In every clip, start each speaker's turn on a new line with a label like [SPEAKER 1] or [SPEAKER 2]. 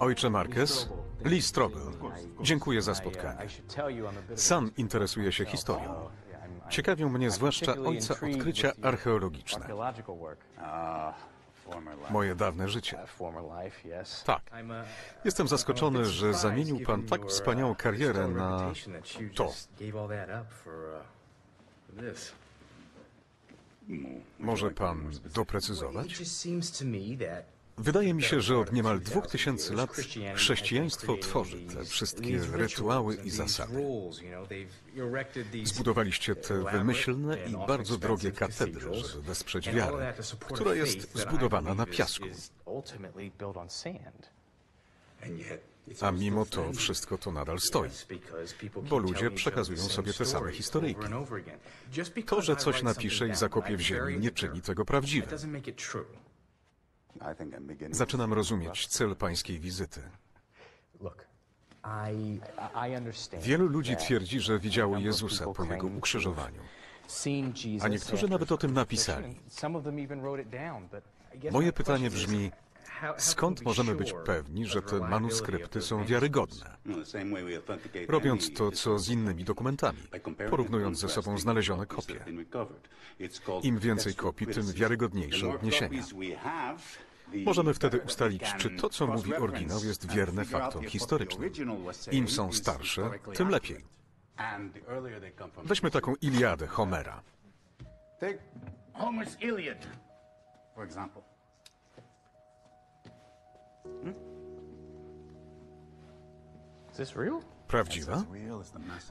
[SPEAKER 1] Ojcze Marquez, Lee Strobel, dziękuję za spotkanie. Sam interesuję się historią. Ciekawią mnie zwłaszcza ojca odkrycia archeologiczne. Moje dawne życie. Tak. Jestem zaskoczony, że zamienił pan tak wspaniałą karierę na to. Może pan doprecyzować? Wydaje mi się, że od niemal dwóch tysięcy lat chrześcijaństwo tworzy te wszystkie rytuały i zasady. Zbudowaliście te wymyślne i bardzo drogie katedry, żeby wesprzeć wiarę, która jest zbudowana na piasku. A mimo to wszystko to nadal stoi, bo ludzie przekazują sobie te same historyjki. To, że coś napisze i zakopie w ziemi, nie czyni tego prawdziwym. Zaczynam rozumieć cel pańskiej wizyty. Wielu ludzi twierdzi, że widziało Jezusa po jego ukrzyżowaniu, a niektórzy nawet o tym napisali. Moje pytanie brzmi, skąd możemy być pewni, że te manuskrypty są wiarygodne? Robiąc to, co z innymi dokumentami, porównując ze sobą znalezione kopie. Im więcej kopii, tym wiarygodniejsze odniesienia. Możemy wtedy ustalić, czy to, co mówi oryginał, jest wierne faktom historycznym. Im są starsze, tym lepiej. Weźmy taką Iliadę Homera.
[SPEAKER 2] Homer's Iliad, for example.
[SPEAKER 1] Prawdziwa?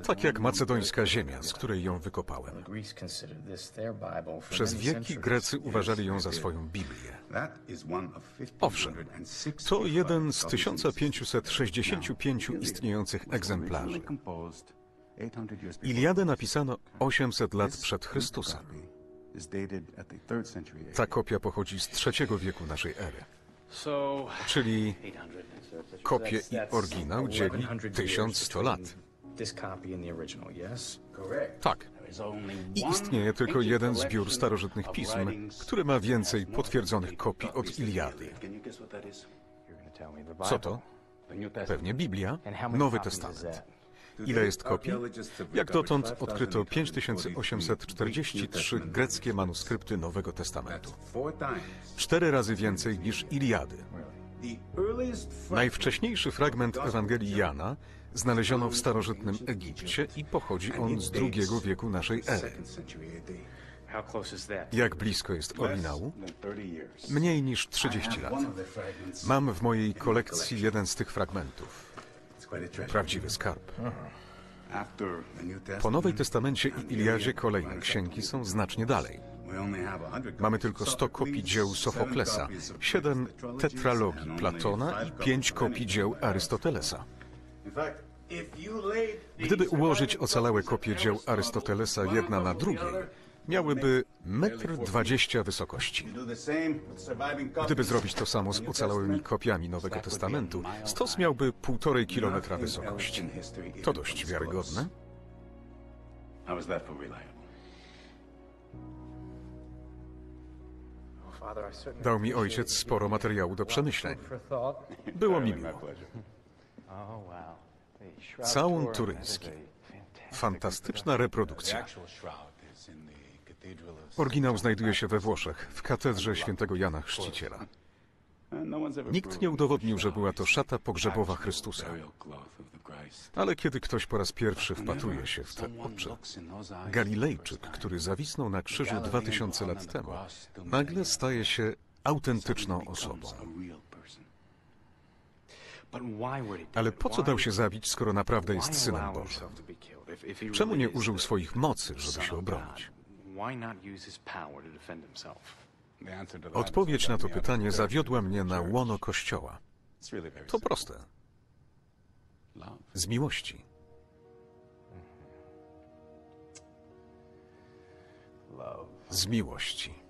[SPEAKER 1] Tak jak macedońska ziemia, z której ją wykopałem. Przez wieki. Grecy uważali ją za swoją Biblię. Owszem,
[SPEAKER 2] 1565
[SPEAKER 1] to jeden z
[SPEAKER 2] copies.
[SPEAKER 1] 1565 istniejących egzemplarzy.
[SPEAKER 2] Originally composed 800 years before
[SPEAKER 1] Iliadę napisano 800 lat przed Chrystusem. Ta kopia pochodzi z trzeciego wieku naszej ery. Czyli
[SPEAKER 3] 800.
[SPEAKER 1] kopię i oryginał dzieli
[SPEAKER 3] 1100 years
[SPEAKER 1] 1100 lat. Tak. I istnieje tylko jeden zbiór starożytnych pism, który ma więcej potwierdzonych kopii od Iliady. Co to? Pewnie Biblia, Nowy Testament. Ile jest kopii? Jak dotąd odkryto 5843 greckie manuskrypty Nowego Testamentu. Cztery razy więcej niż Iliady. Najwcześniejszy fragment Ewangelii Jana znaleziono w starożytnym Egipcie i pochodzi on z II wieku naszej ery. Jak blisko jest oryginału? Mniej niż 30 lat. Mam w mojej kolekcji jeden z tych fragmentów. Prawdziwy skarb. Po Nowej Testamencie i Iliadzie kolejne księgi są znacznie dalej. Mamy tylko 100 kopii dzieł Sofoklesa, 7 tetralogii Platona i 5 kopii dzieł Arystotelesa. Gdyby ułożyć ocalałe kopie dzieł Arystotelesa jedna na drugiej, miałyby 1,20 m wysokości. Gdyby zrobić to samo z ocalałymi kopiami Nowego Testamentu, stos miałby 1,5 kilometra wysokości. To dość wiarygodne. Dał mi ojciec sporo materiału do przemyśleń. Było mi miło. Całun turyński. Fantastyczna reprodukcja. Oryginał znajduje się we Włoszech, w katedrze świętego Jana Chrzciciela. Nikt nie udowodnił, że była to szata pogrzebowa Chrystusa. Ale kiedy ktoś po raz pierwszy wpatruje się w te oczy, Galilejczyk, który zawisnął na krzyżu dwa tysiące lat temu, nagle staje się autentyczną osobą. Ale po co dał się zabić, skoro naprawdę jest Synem Bożym? Czemu nie użył swoich mocy, żeby się obronić? Odpowiedź na to pytanie zawiodła mnie na łono Kościoła. To proste. Z miłości. Z miłości.